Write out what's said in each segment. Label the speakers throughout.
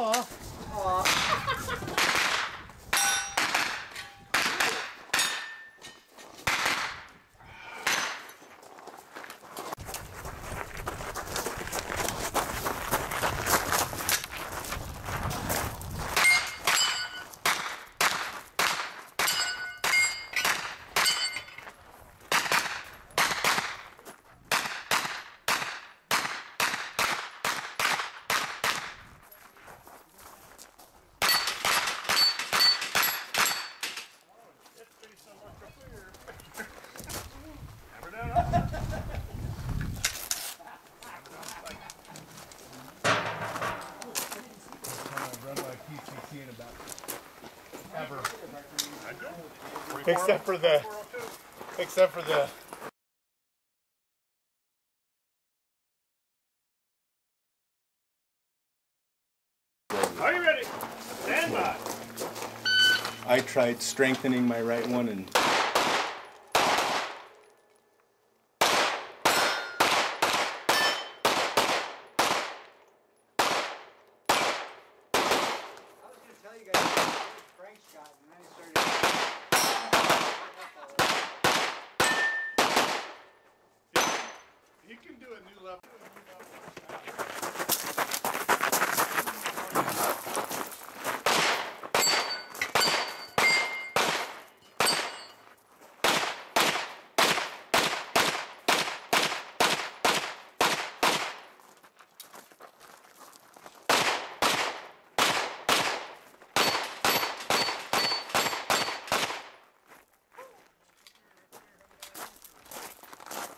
Speaker 1: Oh. Aw. Except for the, except for the.
Speaker 2: Are you ready? Stand by.
Speaker 1: I tried strengthening my right one and
Speaker 3: I was gonna tell you guys what Frank's got, and then I started.
Speaker 1: you can do a new level.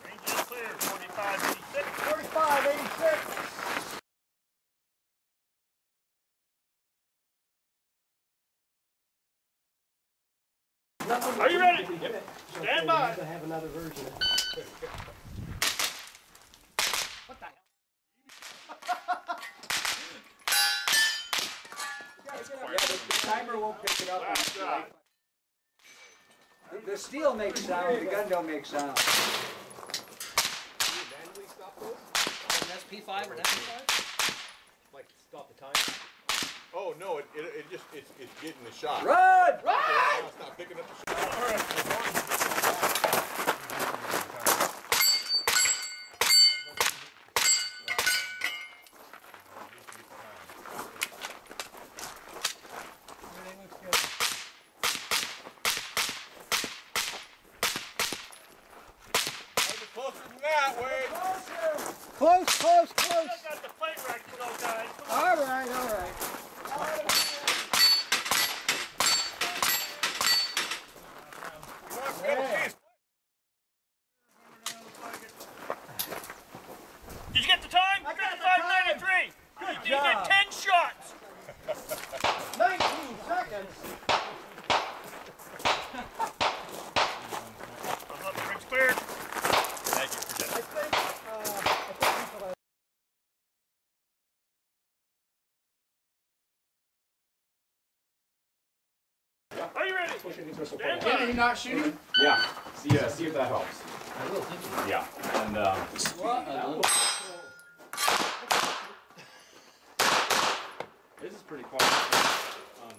Speaker 2: Range is clear. 45, 86.
Speaker 3: 45, 86.
Speaker 2: Are you ready? Stand by.
Speaker 4: have another version.
Speaker 3: Yeah, the the timer won't pick it up.
Speaker 2: Last.
Speaker 3: The- The steel makes sound, the gun don't make sound.
Speaker 4: An SP5 or an SP5?
Speaker 5: Like stop the time.
Speaker 1: Oh no, it, it, it just it's, it's getting the shot.
Speaker 3: Run!
Speaker 1: Now it's not picking up the shot. Closer than that, Wade.
Speaker 3: Close, close, close.
Speaker 2: Still got the plate rack to go, guys. Come on.
Speaker 3: All right, all right.
Speaker 2: Did you get the time?
Speaker 3: I got the
Speaker 2: 55, 93.
Speaker 3: Good
Speaker 2: you
Speaker 3: job.
Speaker 2: did 10 shots.
Speaker 3: 19 seconds.
Speaker 2: Thumbs up, ring's cleared. Thank you for
Speaker 3: I think, uh, I think people are-
Speaker 2: Are you ready? Stand
Speaker 1: Are not shooting?
Speaker 5: Yeah. See, uh, see if that helps. Yeah. And um, this is pretty quiet. Um,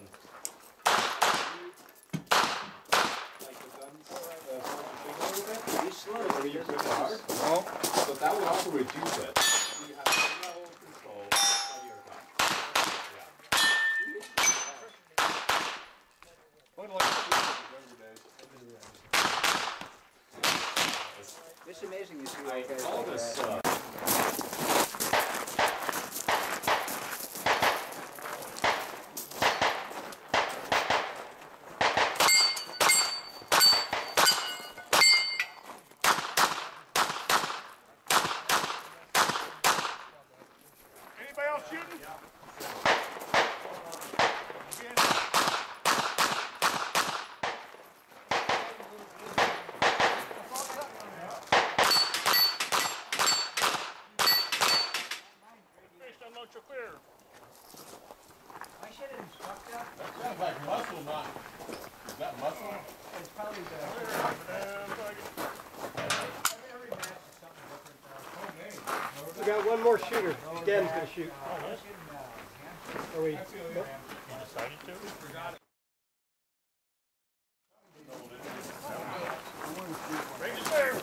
Speaker 5: like the guns, the a little.
Speaker 3: You slow.
Speaker 5: Or you put it hard. No. But that would also reduce it. So you have some level of control of your gun.
Speaker 3: It's amazing you see
Speaker 5: I
Speaker 3: those guys
Speaker 5: call
Speaker 3: like
Speaker 5: this.
Speaker 3: that.
Speaker 5: Uh,
Speaker 2: Anybody else shooting? Finished on launcher clear.
Speaker 3: I should have instructed that.
Speaker 1: Sounds like muscle, not. Is that muscle?
Speaker 3: It's probably the.
Speaker 2: And target.
Speaker 3: Every match is something different.
Speaker 4: We got one more shooter. Dan's gonna shoot. Are we?
Speaker 2: You decided to? Range is clear.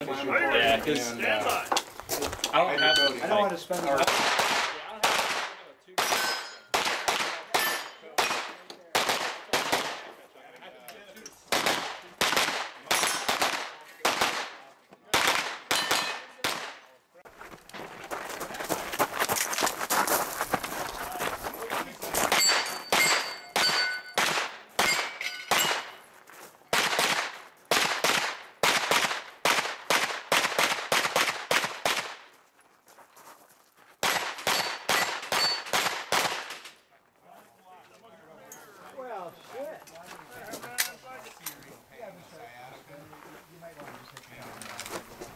Speaker 2: Are you ready?
Speaker 5: Yeah, 'cause,
Speaker 2: Stand
Speaker 5: uh. I don't have.
Speaker 3: I don't want to spend.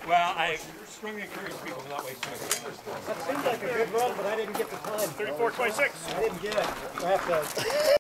Speaker 2: Well, I strongly encourage people to not waste time.
Speaker 4: That seems like a good run, but I didn't get the time.
Speaker 2: 34, 26.
Speaker 4: I didn't get it. I have to